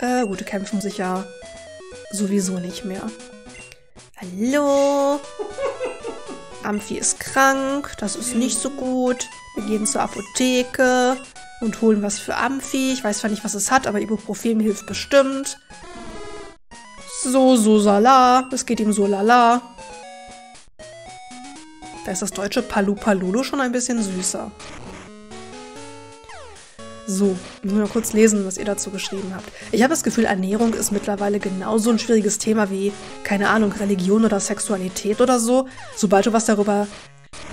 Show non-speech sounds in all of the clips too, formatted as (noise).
Äh, gute kämpfen muss ich ja sowieso nicht mehr. Hallo? Amphi ist krank, das ist nicht so gut. Wir gehen zur Apotheke und holen was für Amphi. Ich weiß zwar nicht, was es hat, aber Ibuprofen hilft bestimmt. So, so, sala. Es geht ihm so lala. Da ist das deutsche Palu Palulu schon ein bisschen süßer. So, nur mal kurz lesen, was ihr dazu geschrieben habt. Ich habe das Gefühl, Ernährung ist mittlerweile genauso ein schwieriges Thema wie, keine Ahnung, Religion oder Sexualität oder so. Sobald du was darüber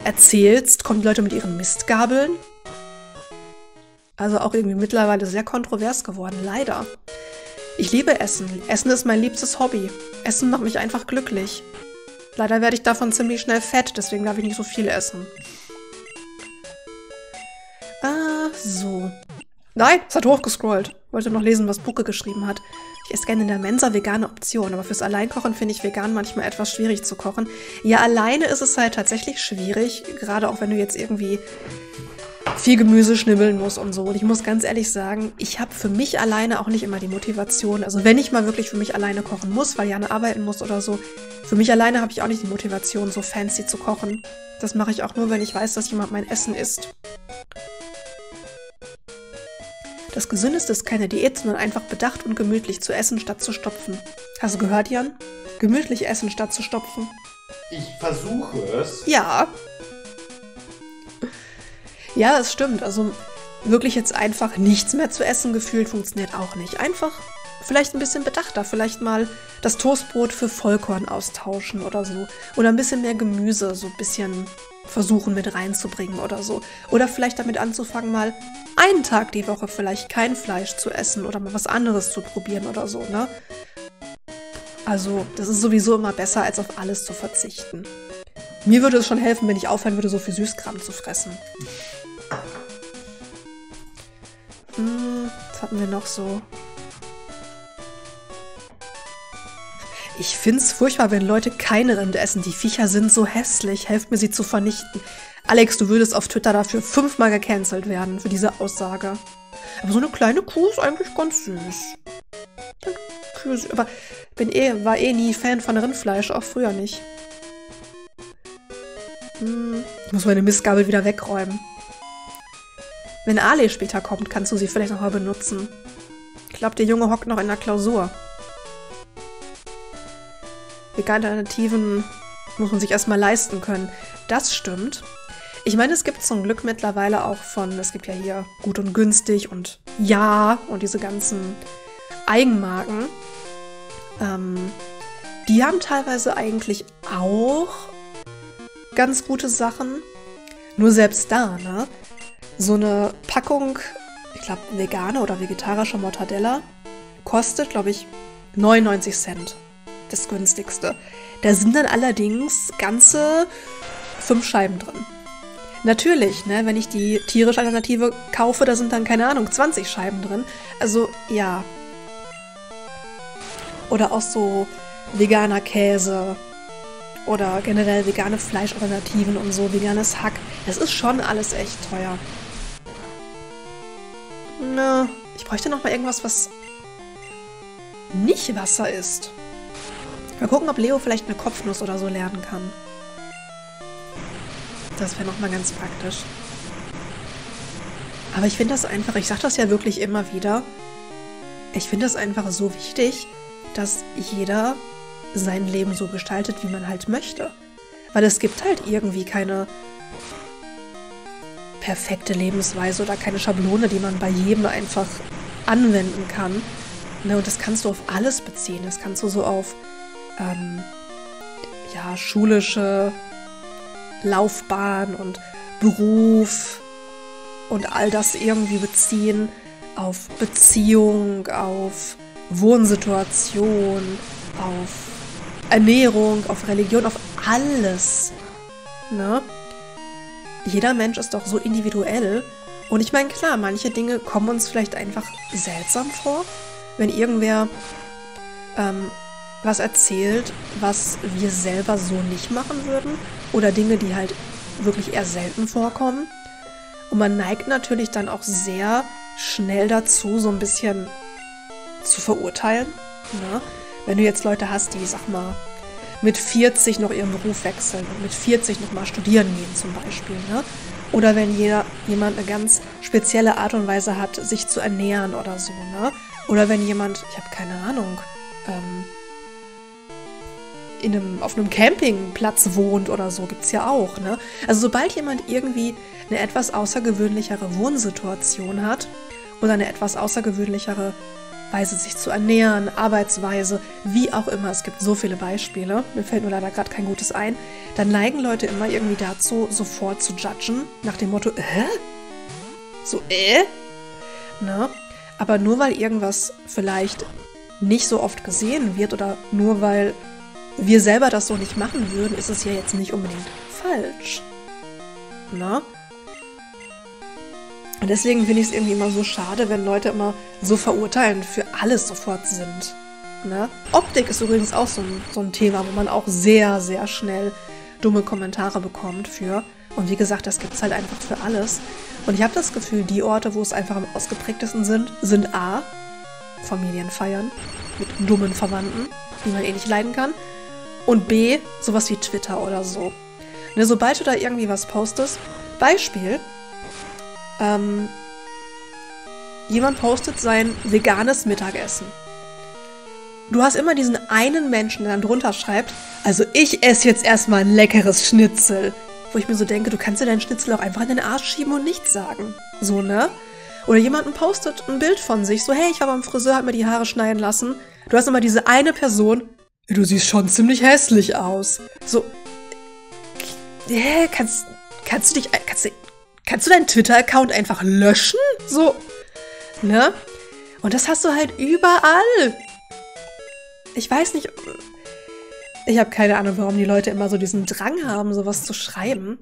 erzählst, kommen die Leute mit ihren Mistgabeln. Also auch irgendwie mittlerweile sehr kontrovers geworden, leider. Ich liebe Essen. Essen ist mein liebstes Hobby. Essen macht mich einfach glücklich. Leider werde ich davon ziemlich schnell fett, deswegen darf ich nicht so viel essen. Ah, so. Nein, es hat hochgescrollt. Wollte noch lesen, was Buke geschrieben hat. Ich esse gerne in der Mensa vegane Option, aber fürs Alleinkochen finde ich vegan manchmal etwas schwierig zu kochen. Ja, alleine ist es halt tatsächlich schwierig, gerade auch wenn du jetzt irgendwie viel Gemüse schnibbeln musst und so. Und ich muss ganz ehrlich sagen, ich habe für mich alleine auch nicht immer die Motivation. Also wenn ich mal wirklich für mich alleine kochen muss, weil Jana arbeiten muss oder so, für mich alleine habe ich auch nicht die Motivation, so fancy zu kochen. Das mache ich auch nur, wenn ich weiß, dass jemand mein Essen isst. Das Gesündeste ist keine Diät, sondern einfach bedacht und gemütlich zu essen, statt zu stopfen. Hast du gehört, Jan? Gemütlich essen, statt zu stopfen. Ich versuche es. Ja. Ja, es stimmt. Also wirklich jetzt einfach nichts mehr zu essen gefühlt funktioniert auch nicht. Einfach vielleicht ein bisschen bedachter, vielleicht mal das Toastbrot für Vollkorn austauschen oder so. Oder ein bisschen mehr Gemüse, so ein bisschen versuchen mit reinzubringen oder so. Oder vielleicht damit anzufangen, mal einen Tag die Woche vielleicht kein Fleisch zu essen oder mal was anderes zu probieren oder so, ne? Also, das ist sowieso immer besser, als auf alles zu verzichten. Mir würde es schon helfen, wenn ich aufhören würde, so viel Süßkram zu fressen. Hm, was hatten wir noch so? Ich find's furchtbar, wenn Leute keine Rinde essen. Die Viecher sind so hässlich. Helft mir, sie zu vernichten. Alex, du würdest auf Twitter dafür fünfmal gecancelt werden, für diese Aussage. Aber so eine kleine Kuh ist eigentlich ganz süß. Aber bin eh, war eh nie Fan von Rindfleisch, auch früher nicht. Hm, ich muss meine Mistgabel wieder wegräumen. Wenn Ale später kommt, kannst du sie vielleicht noch mal benutzen. Ich glaube, der Junge hockt noch in der Klausur. Vegane Alternativen muss man sich erstmal leisten können. Das stimmt. Ich meine, es gibt zum Glück mittlerweile auch von, es gibt ja hier gut und günstig und ja und diese ganzen Eigenmarken. Ähm, die haben teilweise eigentlich auch ganz gute Sachen. Nur selbst da, ne? So eine Packung, ich glaube, vegane oder vegetarische Mortadella kostet, glaube ich, 99 Cent. Das günstigste. Da sind dann allerdings ganze fünf Scheiben drin. Natürlich, ne, wenn ich die tierische Alternative kaufe, da sind dann, keine Ahnung, 20 Scheiben drin. Also, ja. Oder auch so veganer Käse oder generell vegane Fleischalternativen und so, veganes Hack. Das ist schon alles echt teuer. Na, ich bräuchte noch mal irgendwas, was nicht Wasser ist. Mal gucken, ob Leo vielleicht eine Kopfnuss oder so lernen kann. Das wäre nochmal ganz praktisch. Aber ich finde das einfach, ich sage das ja wirklich immer wieder, ich finde es einfach so wichtig, dass jeder sein Leben so gestaltet, wie man halt möchte. Weil es gibt halt irgendwie keine perfekte Lebensweise oder keine Schablone, die man bei jedem einfach anwenden kann. Ne, und das kannst du auf alles beziehen. Das kannst du so auf ähm, ja, schulische Laufbahn und Beruf und all das irgendwie beziehen auf Beziehung, auf Wohnsituation, auf Ernährung, auf Religion, auf alles. Ne? jeder Mensch ist doch so individuell. Und ich meine, klar, manche Dinge kommen uns vielleicht einfach seltsam vor, wenn irgendwer ähm, was erzählt, was wir selber so nicht machen würden. Oder Dinge, die halt wirklich eher selten vorkommen. Und man neigt natürlich dann auch sehr schnell dazu, so ein bisschen zu verurteilen. Ne? Wenn du jetzt Leute hast, die, sag mal, mit 40 noch ihren Beruf wechseln und mit 40 noch mal studieren gehen zum Beispiel. Ne? Oder wenn jeder, jemand eine ganz spezielle Art und Weise hat, sich zu ernähren oder so. Ne? Oder wenn jemand, ich habe keine Ahnung, ähm, in einem, auf einem Campingplatz wohnt oder so, gibt es ja auch. Ne? Also sobald jemand irgendwie eine etwas außergewöhnlichere Wohnsituation hat oder eine etwas außergewöhnlichere Weise, sich zu ernähren, Arbeitsweise, wie auch immer, es gibt so viele Beispiele, mir fällt nur leider gerade kein gutes ein, dann neigen Leute immer irgendwie dazu, sofort zu judgen, nach dem Motto, äh? So, äh? Ne? Aber nur weil irgendwas vielleicht nicht so oft gesehen wird oder nur weil wir selber das so nicht machen würden, ist es ja jetzt nicht unbedingt falsch. Na? Und deswegen finde ich es irgendwie immer so schade, wenn Leute immer so verurteilen für alles sofort sind. Ne? Optik ist übrigens auch so ein, so ein Thema, wo man auch sehr, sehr schnell dumme Kommentare bekommt für. Und wie gesagt, das gibt es halt einfach für alles. Und ich habe das Gefühl, die Orte, wo es einfach am ausgeprägtesten sind, sind A, Familienfeiern mit dummen Verwandten, die man eh nicht leiden kann. Und B, sowas wie Twitter oder so. Ne, sobald du da irgendwie was postest, Beispiel, ähm, jemand postet sein veganes Mittagessen. Du hast immer diesen einen Menschen, der dann drunter schreibt, also ich esse jetzt erstmal ein leckeres Schnitzel. Wo ich mir so denke, du kannst dir deinen Schnitzel auch einfach in den Arsch schieben und nichts sagen. So, ne? Oder jemanden postet ein Bild von sich, so, hey, ich war beim Friseur, hab mir die Haare schneiden lassen. Du hast immer diese eine Person, du siehst schon ziemlich hässlich aus. So, hä, kannst, kannst du dich, kannst du, kannst du deinen Twitter-Account einfach löschen? So, ne? Und das hast du halt überall. Ich weiß nicht, ich habe keine Ahnung, warum die Leute immer so diesen Drang haben, sowas zu schreiben.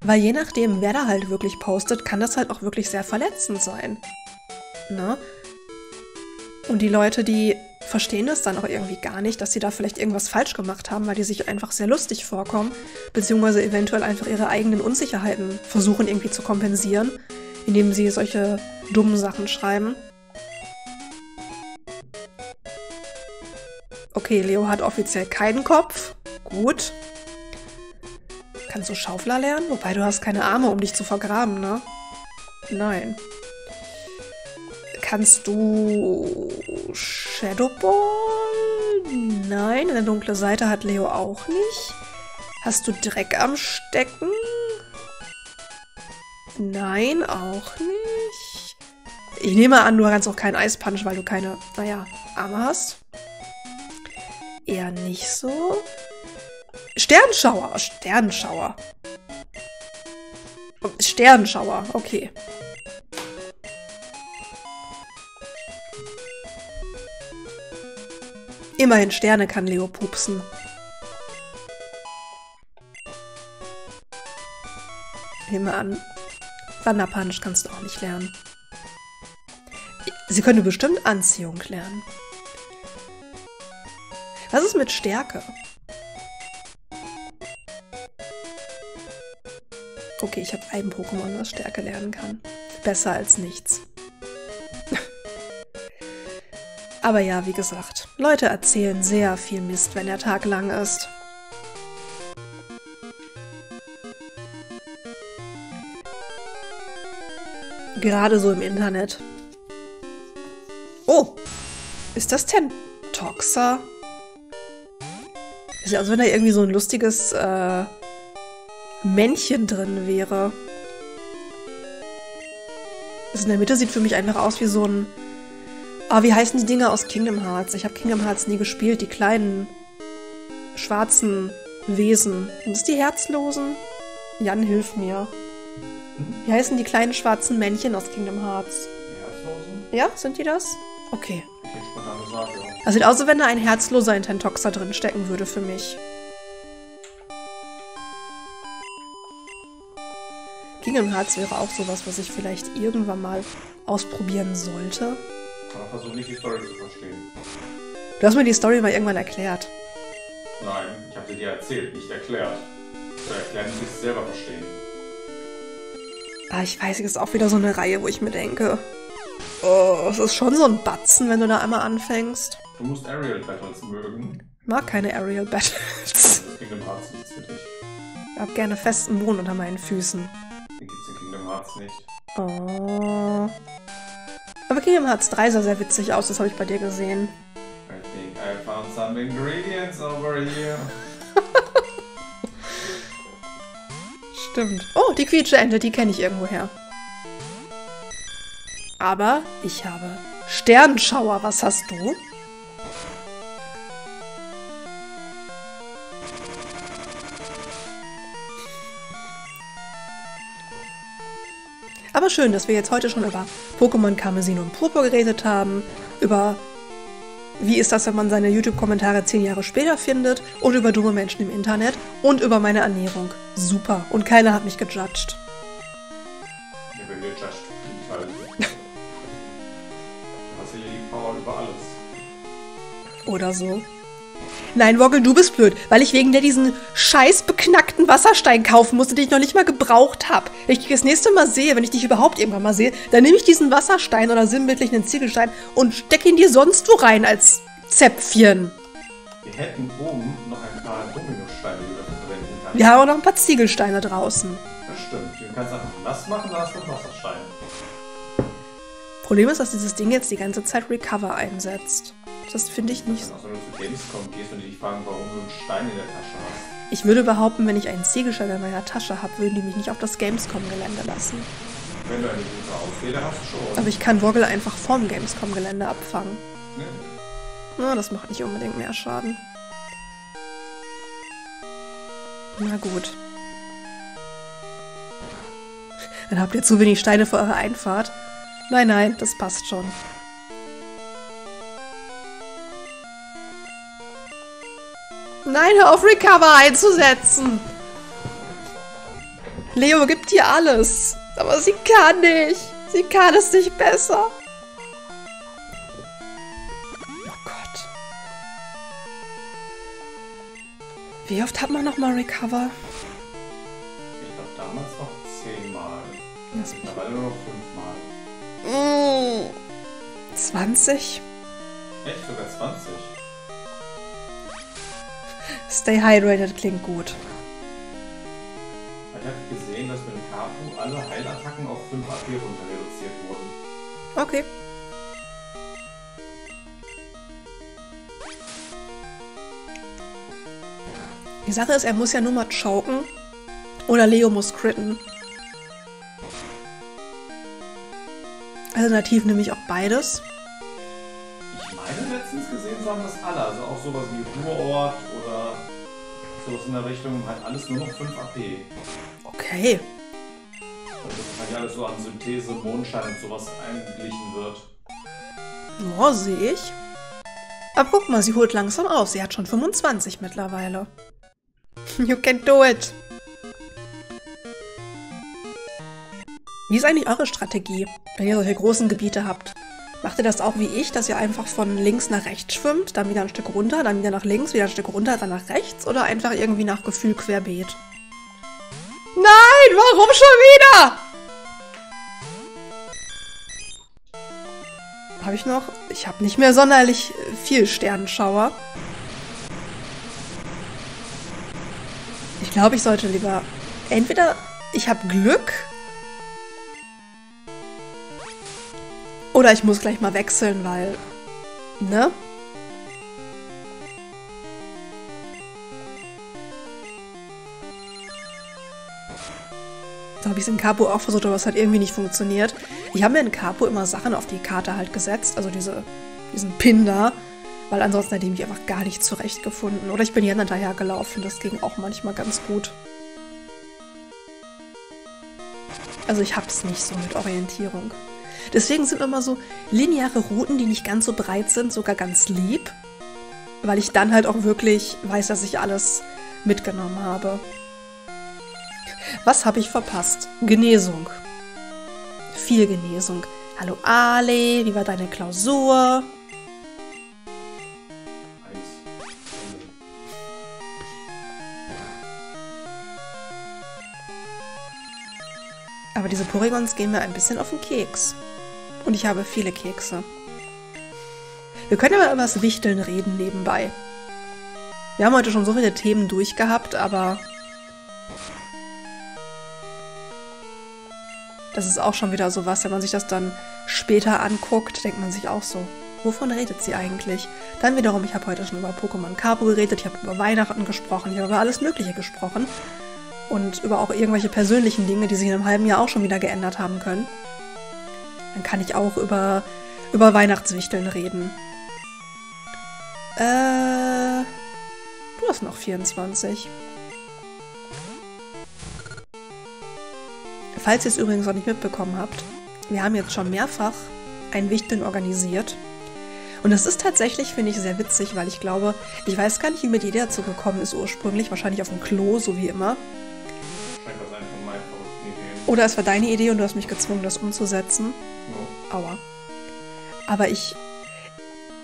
Weil je nachdem, wer da halt wirklich postet, kann das halt auch wirklich sehr verletzend sein. Ne? Und die Leute, die verstehen das dann auch irgendwie gar nicht, dass sie da vielleicht irgendwas falsch gemacht haben, weil die sich einfach sehr lustig vorkommen, beziehungsweise eventuell einfach ihre eigenen Unsicherheiten versuchen irgendwie zu kompensieren, indem sie solche dummen Sachen schreiben. Okay, Leo hat offiziell keinen Kopf. Gut. Kannst du Schaufler lernen? Wobei du hast keine Arme, um dich zu vergraben, ne? Nein. Kannst du Shadowball? Nein, eine dunkle Seite hat Leo auch nicht. Hast du Dreck am Stecken? Nein, auch nicht. Ich nehme an, du kannst auch keinen Eispunch, weil du keine, naja, Arme hast. Eher nicht so. Sternschauer, Sternschauer. Sternschauer, okay. Immerhin Sterne kann Leo pupsen. Nehme an, Wanderpunch kannst du auch nicht lernen. Sie könnte bestimmt Anziehung lernen. Was ist mit Stärke? Okay, ich habe ein Pokémon, was Stärke lernen kann. Besser als nichts. Aber ja, wie gesagt, Leute erzählen sehr viel Mist, wenn der Tag lang ist. Gerade so im Internet. Oh, ist das Tentoxa? Sieht aus, wenn da irgendwie so ein lustiges äh, Männchen drin wäre. Das in der Mitte sieht für mich einfach aus wie so ein Ah, wie heißen die Dinger aus Kingdom Hearts? Ich habe Kingdom Hearts nie gespielt. Die kleinen schwarzen Wesen. Sind das die Herzlosen? Jan, hilf mir. Wie heißen die kleinen schwarzen Männchen aus Kingdom Hearts? Die Herzlosen? Ja, sind die das? Okay. Das sieht aus, als wenn da ein herzloser Intentoxer drin stecken würde für mich. Kingdom Hearts wäre auch sowas, was ich vielleicht irgendwann mal ausprobieren sollte. Aber versuch nicht die Story zu verstehen. Du hast mir die Story mal irgendwann erklärt. Nein, ich habe sie dir erzählt, nicht erklärt. Zu erklären muss ich es selber verstehen. Ah, ich weiß, es ist auch wieder so eine Reihe, wo ich mir denke, Oh, es ist schon so ein Batzen, wenn du da einmal anfängst. Du musst Aerial Battles mögen. Ich mag keine Aerial Battles. Das Kingdom Hearts nichts für dich. Ich hab gerne festen Boden unter meinen Füßen. Den gibt's in Kingdom Hearts nicht. Oh. Aber Kingdom Hearts 3 sah sehr witzig aus, das habe ich bei dir gesehen. I think I found some ingredients over here. (laughs) Stimmt. Oh, die Quietscheente, die kenne ich irgendwoher. Aber ich habe Sternschauer. Was hast du? Aber schön, dass wir jetzt heute schon über Pokémon Karmesin und Purpur geredet haben, über wie ist das, wenn man seine YouTube-Kommentare zehn Jahre später findet und über dumme Menschen im Internet und über meine Ernährung. Super. Und keiner hat mich gejudged. Just halt. Du hast ja hier die Power über alles. Oder so. Nein, Woggle, du bist blöd, weil ich wegen dir diesen scheiß beknackten Wasserstein kaufen musste, den ich noch nicht mal gebraucht habe. Wenn ich dich das nächste Mal sehe, wenn ich dich überhaupt irgendwann mal sehe, dann nehme ich diesen Wasserstein oder sinnbildlich einen Ziegelstein und stecke ihn dir sonst wo rein als Zäpfchen. Wir hätten oben noch ein paar Dominosteine, die du verwenden kannst. Wir haben auch noch ein paar Ziegelsteine draußen. Das stimmt. Du kannst einfach nass machen, dann hast du einen Wasserstein. Problem ist, dass dieses Ding jetzt die ganze Zeit Recover einsetzt. Das finde ich nicht so. Auch wenn du zu Gamescom gehst und die dich fragen, warum du einen Stein in der Tasche hast. Ich würde behaupten, wenn ich einen Ziegelstein in meiner Tasche habe, würden die mich nicht auf das Gamescom-Gelände lassen. Wenn du eine gute Ausrede hast, schon. Aber ich kann Woggle einfach vom Gamescom-Gelände abfangen. Ne? Na, das macht nicht unbedingt mehr Schaden. Na gut. Dann habt ihr zu wenig Steine für eure Einfahrt. Nein, nein, das passt schon. Nein, hör auf, Recover einzusetzen! Leo gibt dir alles. Aber sie kann nicht. Sie kann es nicht besser. Oh Gott. Wie oft hat man nochmal Recover? Ich glaube damals noch zehnmal. Mich- Mittlerweile nur noch fünfmal. Mm. 20? Echt? Sogar 20? Stay hydrated klingt gut. Ich habe gesehen, dass mit Kapu alle Heilattacken auf 5 AP runter reduziert wurden. Okay. Die Sache ist, er muss ja nur mal choken. Oder Leo muss critten. Alternativ nehme ich auch beides. Ich meine letztens gesehen haben das alle. Also auch sowas wie Ruhrort oder sowas in der Richtung. Halt alles nur noch 5 AP. Okay. Und das halt alles so an Synthese, Mondschein und sowas eingeglichen wird. Ja, sehe ich. Aber guck mal, sie holt langsam auf. Sie hat schon 25 mittlerweile. (laughs) You can do it. Wie ist eigentlich eure Strategie, wenn ihr solche großen Gebiete habt? Macht ihr das auch wie ich, dass ihr einfach von links nach rechts schwimmt, dann wieder ein Stück runter, dann wieder nach links, wieder ein Stück runter, dann nach rechts oder einfach irgendwie nach Gefühl querbeet? Nein, warum schon wieder? Habe ich noch? Ich habe nicht mehr sonderlich viel Sternenschauer. Ich glaube, ich sollte lieber entweder ich habe Glück oder ich muss gleich mal wechseln, weil ne? So habe ich es in Capo auch versucht, aber es hat irgendwie nicht funktioniert. Ich habe mir in Capo immer Sachen auf die Karte halt gesetzt, also diese, diesen Pin da, weil ansonsten hätte ich mich einfach gar nicht zurechtgefunden. Oder ich bin Jan hinterhergelaufen, das ging auch manchmal ganz gut. Also ich hab's nicht so mit Orientierung. Deswegen sind immer so lineare Routen, die nicht ganz so breit sind, sogar ganz lieb. Weil ich dann halt auch wirklich weiß, dass ich alles mitgenommen habe. Was habe ich verpasst? Genesung. Viel Genesung. Hallo Ale, wie war deine Klausur? Aber diese Porygons gehen mir ein bisschen auf den Keks. Und ich habe viele Kekse. Wir können aber über das Wichteln reden nebenbei. Wir haben heute schon so viele Themen durchgehabt, aber das ist auch schon wieder so was, wenn man sich das dann später anguckt, denkt man sich auch so, wovon redet sie eigentlich? Dann wiederum, ich habe heute schon über Pokémon Carbo geredet, ich habe über Weihnachten gesprochen, ich habe über alles Mögliche gesprochen und über auch irgendwelche persönlichen Dinge, die sich in einem halben Jahr auch schon wieder geändert haben können. Dann kann ich auch über, über Weihnachtswichteln reden. Äh, du hast noch 24. Falls ihr es übrigens noch nicht mitbekommen habt, wir haben jetzt schon mehrfach ein Wichteln organisiert. Und das ist tatsächlich, finde ich, sehr witzig, weil ich glaube, ich weiß gar nicht, wie mir die Idee dazu gekommen ist ursprünglich. Wahrscheinlich auf dem Klo, so wie immer. Oder es war deine Idee und du hast mich gezwungen, das umzusetzen. No. Aua. Aber ich,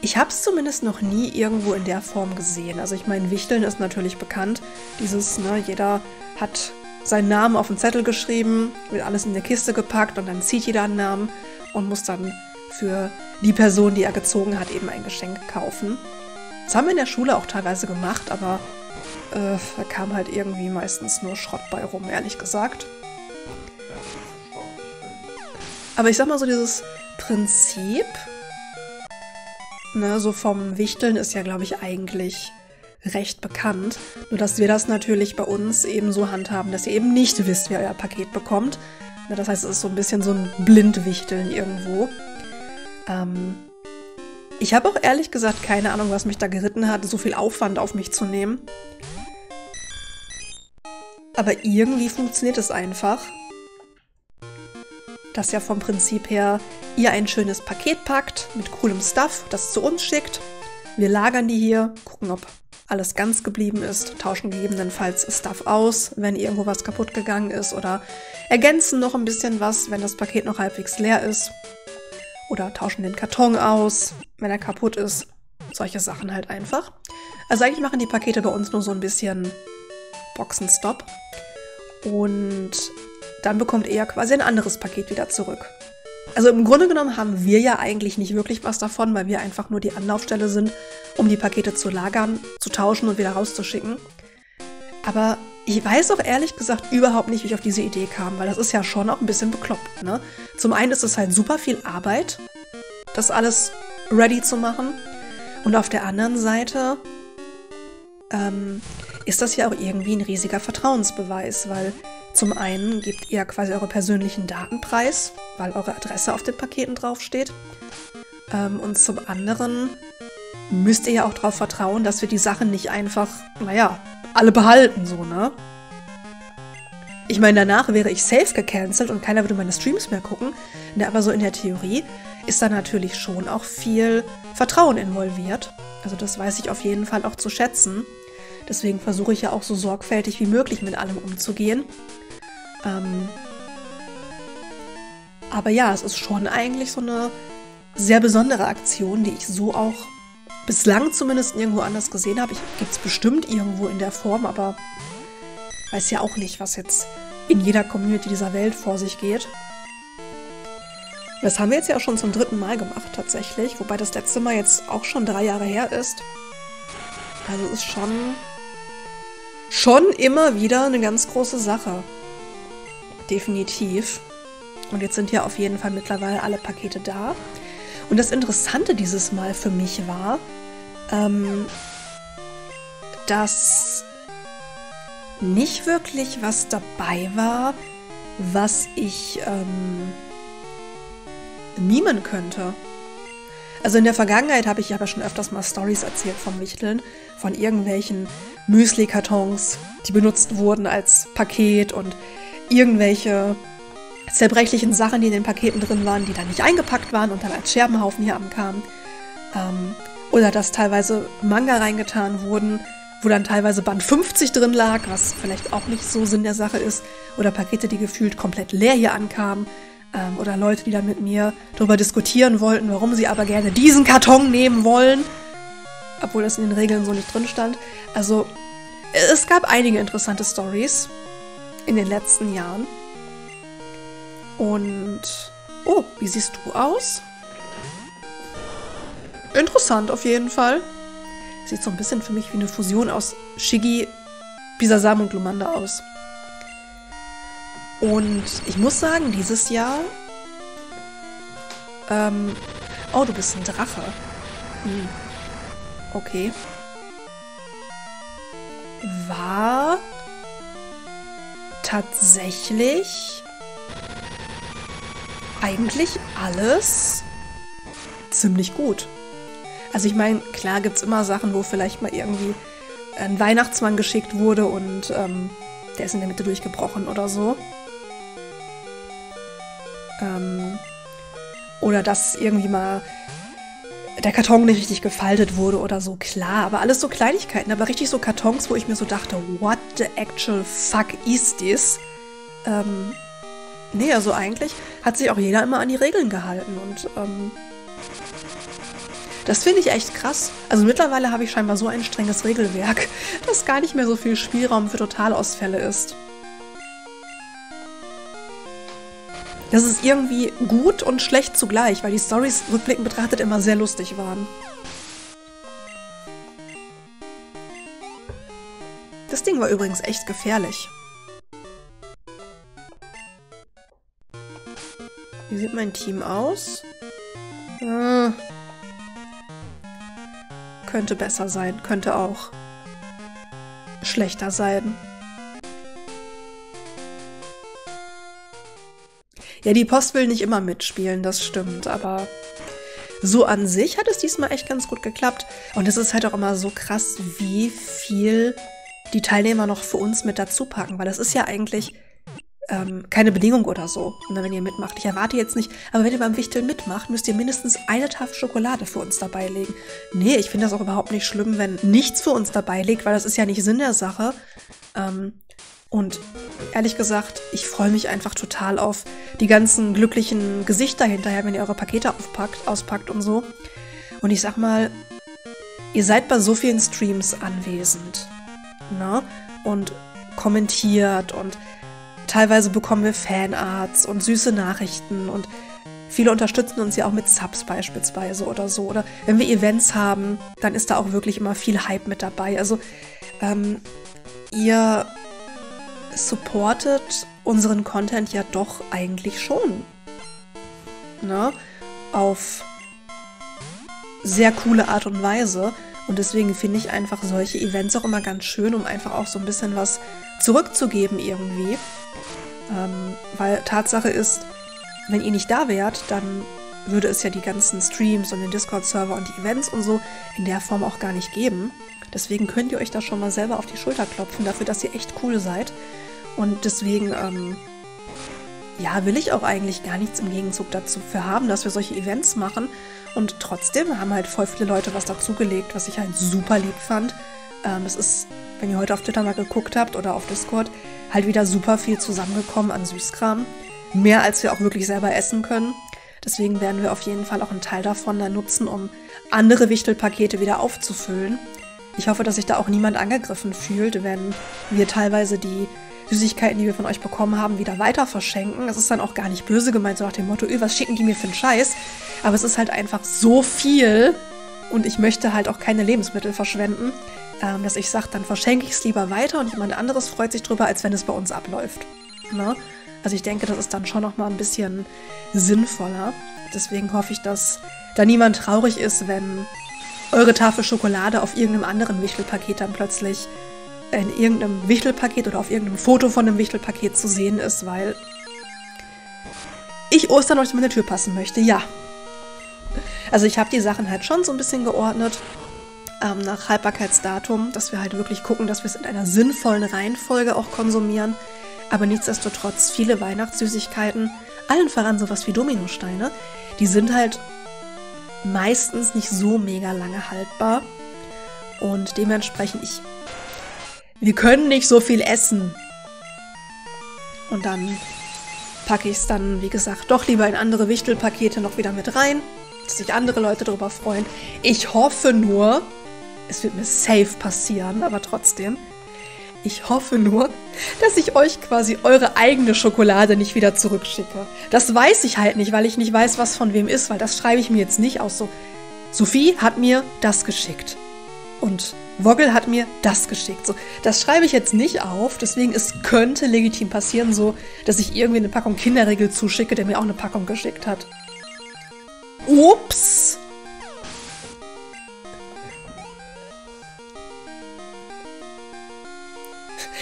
ich habe es zumindest noch nie irgendwo in der Form gesehen. Also ich meine, Wichteln ist natürlich bekannt. Dieses, ne, jeder hat seinen Namen auf den Zettel geschrieben, wird alles in der Kiste gepackt und dann zieht jeder einen Namen und muss dann für die Person, die er gezogen hat, eben ein Geschenk kaufen. Das haben wir in der Schule auch teilweise gemacht, aber äh, da kam halt irgendwie meistens nur Schrott bei rum, ehrlich gesagt. Aber ich sag mal so, dieses Prinzip, ne, so vom Wichteln ist ja, glaube ich, eigentlich recht bekannt. Nur, dass wir das natürlich bei uns eben so handhaben, dass ihr eben nicht wisst, wer euer Paket bekommt. Ne, das heißt, es ist so ein bisschen so ein Blindwichteln irgendwo. Ähm, ich habe auch ehrlich gesagt keine Ahnung, was mich da geritten hat, so viel Aufwand auf mich zu nehmen. Aber irgendwie funktioniert es einfach dass ja vom Prinzip her ihr ein schönes Paket packt mit coolem Stuff, das zu uns schickt. Wir lagern die hier, gucken, ob alles ganz geblieben ist, tauschen gegebenenfalls Stuff aus, wenn irgendwo was kaputt gegangen ist oder ergänzen noch ein bisschen was, wenn das Paket noch halbwegs leer ist. Oder tauschen den Karton aus, wenn er kaputt ist. Solche Sachen halt einfach. Also eigentlich machen die Pakete bei uns nur so ein bisschen Boxenstopp. Und dann bekommt er quasi ein anderes Paket wieder zurück. Also im Grunde genommen haben wir ja eigentlich nicht wirklich was davon, weil wir einfach nur die Anlaufstelle sind, um die Pakete zu lagern, zu tauschen und wieder rauszuschicken. Aber ich weiß auch ehrlich gesagt überhaupt nicht, wie ich auf diese Idee kam, weil das ist ja schon auch ein bisschen bekloppt. Ne? Zum einen ist es halt super viel Arbeit, das alles ready zu machen. Und auf der anderen Seite ähm, ist das ja auch irgendwie ein riesiger Vertrauensbeweis, weil zum einen gebt ihr quasi eure persönlichen Daten preis, weil eure Adresse auf den Paketen draufsteht. Ähm, und zum anderen müsst ihr ja auch darauf vertrauen, dass wir die Sachen nicht einfach, naja, alle behalten, so, ne? Ich meine, danach wäre ich safe gecancelt und keiner würde meine Streams mehr gucken. Ne, aber so in der Theorie ist da natürlich schon auch viel Vertrauen involviert. Also das weiß ich auf jeden Fall auch zu schätzen. Deswegen versuche ich ja auch so sorgfältig wie möglich mit allem umzugehen. Ähm, aber ja, es ist schon eigentlich so eine sehr besondere Aktion, die ich so auch bislang zumindest nirgendwo anders gesehen habe. Gibt es bestimmt irgendwo in der Form, aber weiß ja auch nicht, was jetzt in jeder Community dieser Welt vor sich geht. Das haben wir jetzt ja auch schon zum dritten Mal gemacht tatsächlich, wobei das letzte Mal jetzt auch schon drei Jahre her ist. Also ist schon schon immer wieder eine ganz große Sache definitiv. Und jetzt sind ja auf jeden Fall mittlerweile alle Pakete da. Und das Interessante dieses Mal für mich war, ähm, dass nicht wirklich was dabei war, was ich ähm, mimen könnte. Also in der Vergangenheit habe ich aber schon öfters mal Stories erzählt vom Wichteln, von irgendwelchen Müsli-Kartons, die benutzt wurden als Paket und irgendwelche zerbrechlichen Sachen, die in den Paketen drin waren, die dann nicht eingepackt waren und dann als Scherbenhaufen hier ankamen. Ähm, oder dass teilweise Manga reingetan wurden, wo dann teilweise Band 50 drin lag, was vielleicht auch nicht so Sinn der Sache ist. Oder Pakete, die gefühlt komplett leer hier ankamen. Ähm, oder Leute, die dann mit mir darüber diskutieren wollten, warum sie aber gerne diesen Karton nehmen wollen. Obwohl das in den Regeln so nicht drin stand. Also, es gab einige interessante Stories in den letzten Jahren. Und Oh, wie siehst du aus? Interessant auf jeden Fall. Sieht so ein bisschen für mich wie eine Fusion aus Shiggy, Bisasam und Glumanda aus. Und ich muss sagen, dieses Jahr. Ähm, oh, du bist ein Drache. Hm. Okay. War tatsächlich eigentlich alles ziemlich gut. Also ich meine, klar gibt es immer Sachen, wo vielleicht mal irgendwie ein Weihnachtsmann geschickt wurde und ähm, der ist in der Mitte durchgebrochen oder so. Ähm, oder dass irgendwie mal der Karton nicht richtig gefaltet wurde oder so, klar. Aber alles so Kleinigkeiten, aber richtig so Kartons, wo ich mir so dachte, what the actual fuck is this? Ähm, nee, also eigentlich hat sich auch jeder immer an die Regeln gehalten und ähm, das finde ich echt krass. Also mittlerweile habe ich scheinbar so ein strenges Regelwerk, (laughs) dass gar nicht mehr so viel Spielraum für Totalausfälle ist. Das ist irgendwie gut und schlecht zugleich, weil die Stories rückblickend betrachtet immer sehr lustig waren. Das Ding war übrigens echt gefährlich. Wie sieht mein Team aus? Ah. Könnte besser sein, könnte auch schlechter sein. Ja, die Post will nicht immer mitspielen, das stimmt, aber so an sich hat es diesmal echt ganz gut geklappt. Und es ist halt auch immer so krass, wie viel die Teilnehmer noch für uns mit dazu packen, weil das ist ja eigentlich ähm, keine Bedingung oder so, ne, wenn ihr mitmacht. Ich erwarte jetzt nicht, aber wenn ihr beim Wichteln mitmacht, müsst ihr mindestens eine Tafel Schokolade für uns dabei legen. Nee, ich finde das auch überhaupt nicht schlimm, wenn nichts für uns dabei liegt, weil das ist ja nicht Sinn der Sache. Ähm, und ehrlich gesagt, ich freue mich einfach total auf die ganzen glücklichen Gesichter hinterher, wenn ihr eure Pakete aufpackt, auspackt und so. Und ich sag mal, ihr seid bei so vielen Streams anwesend. Ne? Und kommentiert und teilweise bekommen wir Fanarts und süße Nachrichten und viele unterstützen uns ja auch mit Subs beispielsweise oder so. Oder wenn wir Events haben, dann ist da auch wirklich immer viel Hype mit dabei. Also ähm, ihr supportet unseren Content ja doch eigentlich schon. Ne? Auf sehr coole Art und Weise. Und deswegen finde ich einfach solche Events auch immer ganz schön, um einfach auch so ein bisschen was zurückzugeben irgendwie. Ähm, weil Tatsache ist, wenn ihr nicht da wärt, dann würde es ja die ganzen Streams und den Discord-Server und die Events und so in der Form auch gar nicht geben. Deswegen könnt ihr euch da schon mal selber auf die Schulter klopfen dafür, dass ihr echt cool seid. Und deswegen, ähm, ja, will ich auch eigentlich gar nichts im Gegenzug dazu für haben, dass wir solche Events machen. Und trotzdem haben halt voll viele Leute was dazugelegt, was ich halt super lieb fand. Ähm, es ist, wenn ihr heute auf Twitter mal geguckt habt oder auf Discord, halt wieder super viel zusammengekommen an Süßkram. Mehr als wir auch wirklich selber essen können. Deswegen werden wir auf jeden Fall auch einen Teil davon dann nutzen, um andere Wichtelpakete wieder aufzufüllen. Ich hoffe, dass sich da auch niemand angegriffen fühlt, wenn wir teilweise die Süßigkeiten, die wir von euch bekommen haben, wieder weiter verschenken. Es ist dann auch gar nicht böse gemeint, so nach dem Motto, was schicken die mir für einen Scheiß? Aber es ist halt einfach so viel und ich möchte halt auch keine Lebensmittel verschwenden, ähm, dass ich sage, dann verschenke ich es lieber weiter und jemand anderes freut sich drüber, als wenn es bei uns abläuft. Ne? Also ich denke, das ist dann schon nochmal ein bisschen sinnvoller. Deswegen hoffe ich, dass da niemand traurig ist, wenn eure Tafel Schokolade auf irgendeinem anderen Wichtelpaket dann plötzlich in irgendeinem Wichtelpaket oder auf irgendeinem Foto von einem Wichtelpaket zu sehen ist, weil ich Ostern euch in meine Tür passen möchte, ja. Also ich habe die Sachen halt schon so ein bisschen geordnet ähm, nach Haltbarkeitsdatum, dass wir halt wirklich gucken, dass wir es in einer sinnvollen Reihenfolge auch konsumieren. Aber nichtsdestotrotz viele Weihnachtssüßigkeiten, allen voran sowas wie Dominosteine, die sind halt meistens nicht so mega lange haltbar. Und dementsprechend, ich. Wir können nicht so viel essen. Und dann packe ich es dann, wie gesagt, doch lieber in andere Wichtelpakete noch wieder mit rein, dass sich andere Leute darüber freuen. Ich hoffe nur, es wird mir safe passieren, aber trotzdem, Ich hoffe nur, dass ich euch quasi eure eigene Schokolade nicht wieder zurückschicke. Das weiß ich halt nicht, weil ich nicht weiß, was von wem ist, weil das schreibe ich mir jetzt nicht aus. So, Sophie hat mir das geschickt. Und Woggle hat mir das geschickt. So, das schreibe ich jetzt nicht auf, deswegen es könnte legitim passieren, so, dass ich irgendwie eine Packung Kinderregel zuschicke, der mir auch eine Packung geschickt hat. Ups!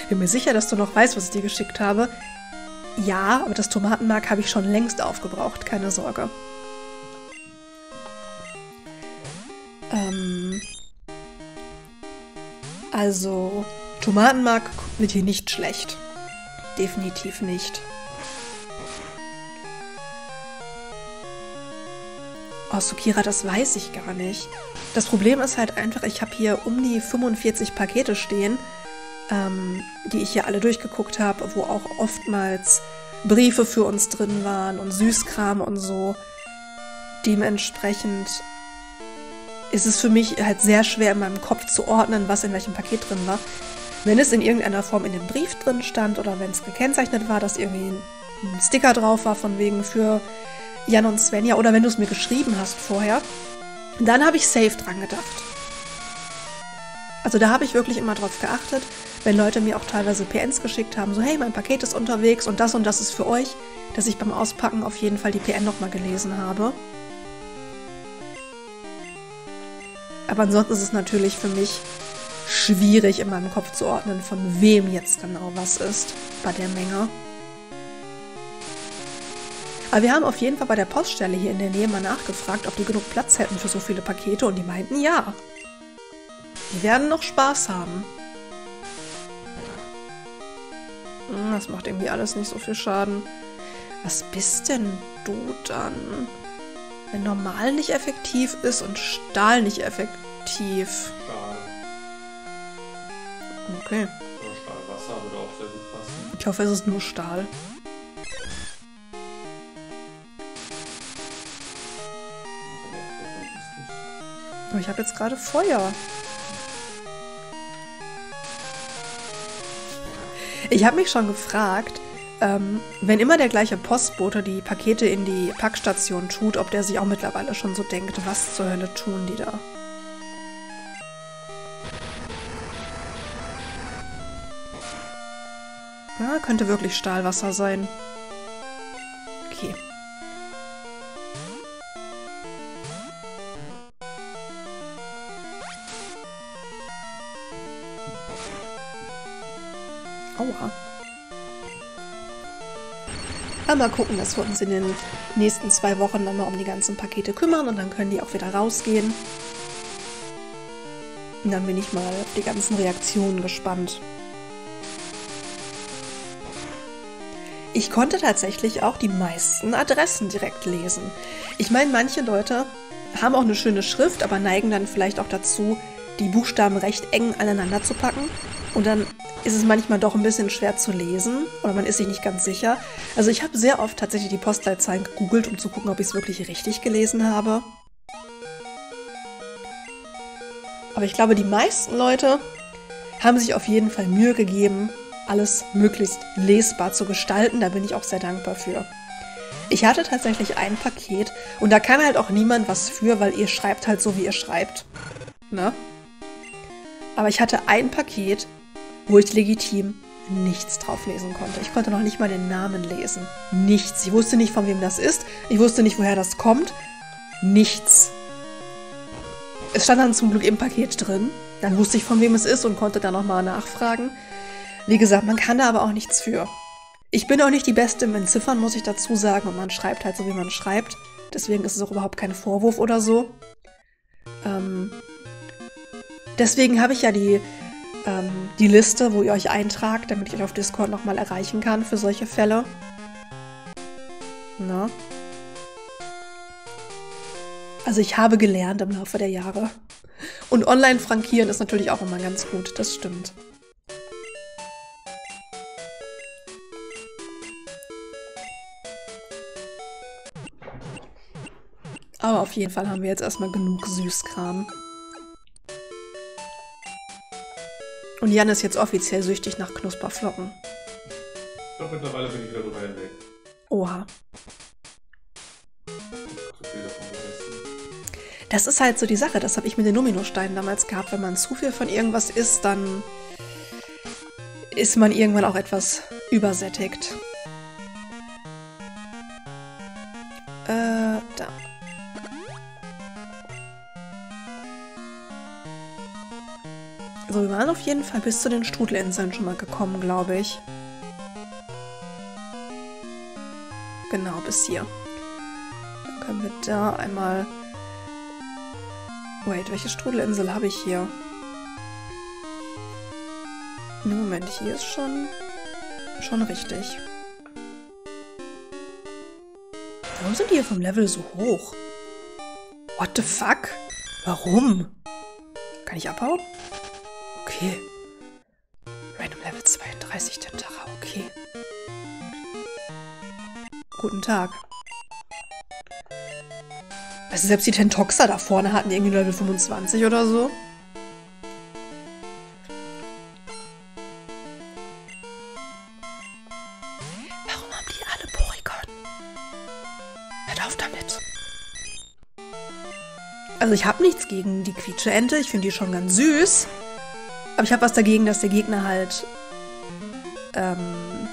Ich bin mir sicher, dass du noch weißt, was ich dir geschickt habe. Ja, aber das Tomatenmark habe ich schon längst aufgebraucht, keine Sorge. Ähm, also, Tomatenmark wird hier nicht schlecht. Definitiv nicht. Oh, Sukira, das weiß ich gar nicht. Das Problem ist halt einfach, ich habe hier um die 45 Pakete stehen, ähm, die ich hier alle durchgeguckt habe, wo auch oftmals Briefe für uns drin waren und Süßkram und so. Dementsprechend ist es für mich halt sehr schwer in meinem Kopf zu ordnen, was in welchem Paket drin war. Wenn es in irgendeiner Form in dem Brief drin stand oder wenn es gekennzeichnet war, dass irgendwie ein Sticker drauf war von wegen für Jan und Svenja oder wenn du es mir geschrieben hast vorher, dann habe ich safe dran gedacht. Also da habe ich wirklich immer drauf geachtet, wenn Leute mir auch teilweise PNs geschickt haben, so hey, mein Paket ist unterwegs und das und das ist für euch, dass ich beim Auspacken auf jeden Fall die PN nochmal gelesen habe. Aber ansonsten ist es natürlich für mich schwierig in meinem Kopf zu ordnen, von wem jetzt genau was ist bei der Menge. Aber wir haben auf jeden Fall bei der Poststelle hier in der Nähe mal nachgefragt, ob die genug Platz hätten für so viele Pakete und die meinten ja. Die werden noch Spaß haben. Das macht irgendwie alles nicht so viel Schaden. Was bist denn du dann? Wenn normal nicht effektiv ist und Stahl nicht effektiv. Stahl. Okay. Oder Stahlwasser würde auch sehr gut passen. Ich hoffe, es ist nur Stahl. Aber ich habe jetzt gerade Feuer. Ich habe mich schon gefragt, ähm, wenn immer der gleiche Postbote die Pakete in die Packstation tut, ob der sich auch mittlerweile schon so denkt, was zur Hölle tun die da? Ja, könnte wirklich Stahlwasser sein. Mal gucken, dass wir uns in den nächsten zwei Wochen dann mal um die ganzen Pakete kümmern und dann können die auch wieder rausgehen. Und dann bin ich mal auf die ganzen Reaktionen gespannt. Ich konnte tatsächlich auch die meisten Adressen direkt lesen. Ich meine, manche Leute haben auch eine schöne Schrift, aber neigen dann vielleicht auch dazu, die Buchstaben recht eng aneinander zu packen. Und dann ist es manchmal doch ein bisschen schwer zu lesen oder man ist sich nicht ganz sicher. Also ich habe sehr oft tatsächlich die Postleitzahlen gegoogelt, um zu gucken, ob ich es wirklich richtig gelesen habe. Aber ich glaube, die meisten Leute haben sich auf jeden Fall Mühe gegeben, alles möglichst lesbar zu gestalten. Da bin ich auch sehr dankbar für. Ich hatte tatsächlich ein Paket und da kann halt auch niemand was für, weil ihr schreibt halt so, wie ihr schreibt. Ne? Aber ich hatte ein Paket, wo ich legitim nichts drauf lesen konnte. Ich konnte noch nicht mal den Namen lesen. Nichts. Ich wusste nicht, von wem das ist. Ich wusste nicht, woher das kommt. Nichts. Es stand dann zum Glück im Paket drin. Dann wusste ich, von wem es ist und konnte dann nochmal nachfragen. Wie gesagt, man kann da aber auch nichts für. Ich bin auch nicht die Beste im Entziffern, muss ich dazu sagen. Und man schreibt halt so, wie man schreibt. Deswegen ist es auch überhaupt kein Vorwurf oder so. Ähm, deswegen habe ich ja die ähm, die Liste, wo ihr euch eintragt, damit ich euch auf Discord nochmal erreichen kann für solche Fälle. Na? Also ich habe gelernt im Laufe der Jahre. Und online frankieren ist natürlich auch immer ganz gut, das stimmt. Aber auf jeden Fall haben wir jetzt erstmal genug Süßkram. Und Jan ist jetzt offiziell süchtig nach Knusperflocken. Ich glaube, mittlerweile bin ich wieder drüber hinweg. Oha. Das ist halt so die Sache, das habe ich mit den Dominosteinen damals gehabt. Wenn man zu viel von irgendwas isst, dann ist man irgendwann auch etwas übersättigt. Äh, da. So, wir waren auf jeden Fall bis zu den Strudelinseln schon mal gekommen, glaube ich. Genau, bis hier. Dann können wir da einmal... Wait, welche Strudelinsel habe ich hier? Moment, hier ist schon... schon richtig. Warum sind die hier vom Level so hoch? What the fuck? Warum? Kann ich abhauen? Okay. Random Level 32 Tentara, okay. Guten Tag. Also selbst die Tentoxa da vorne hatten irgendwie Level 25 oder so. Warum haben die alle Porygon? Hört auf damit. Also ich habe nichts gegen die Quietscheente. Ich finde die schon ganz süß. Aber ich habe was dagegen, dass der Gegner halt ähm,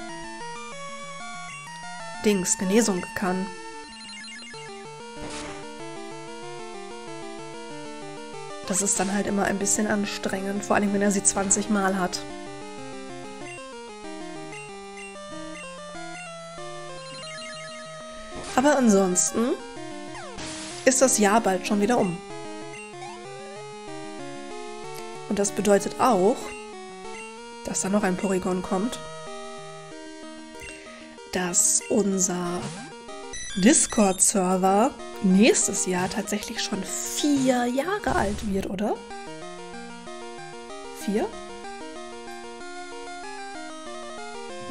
Dings, Genesung kann. Das ist dann halt immer ein bisschen anstrengend, vor allem wenn er sie 20 Mal hat. Aber ansonsten ist das Jahr bald schon wieder um. Und das bedeutet auch, dass da noch ein Porygon kommt, dass unser Discord-Server nächstes Jahr tatsächlich schon vier Jahre alt wird, oder? Vier?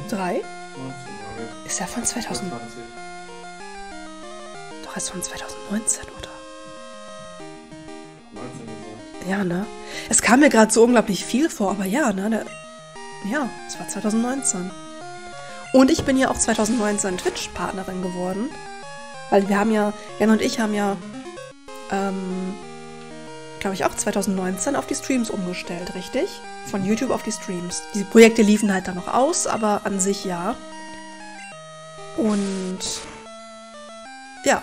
Drei? 19, okay. Ist ja von 2000. 20. Doch, ist von 2019, oder? 19 gesagt. Ja, ne? Es kam mir gerade so unglaublich viel vor, aber ja, ne? Der, ja, es war 2019. Und ich bin ja auch 2019 Twitch-Partnerin geworden. Weil wir haben ja, Jan und ich haben ja, ähm, glaube ich, auch 2019 auf die Streams umgestellt, richtig? Von YouTube auf die Streams. Diese Projekte liefen halt dann noch aus, aber an sich ja. Und ja,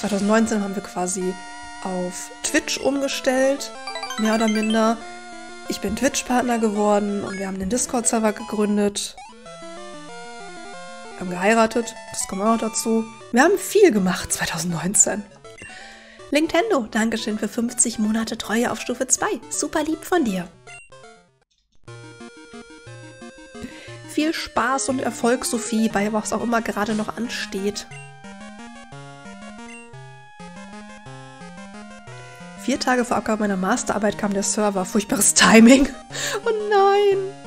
2019 haben wir quasi auf Twitch umgestellt, mehr oder minder. Ich bin Twitch-Partner geworden und wir haben den Discord-Server gegründet. Wir haben geheiratet, das kommt auch noch dazu. Wir haben viel gemacht 2019. Nintendo, Dankeschön für 50 Monate Treue auf Stufe 2. Super lieb von dir. Viel Spaß und Erfolg, Sophie, bei was auch immer gerade noch ansteht. Vier Tage vor Abgabe meiner Masterarbeit kam der Server. Furchtbares Timing. (laughs) Oh nein.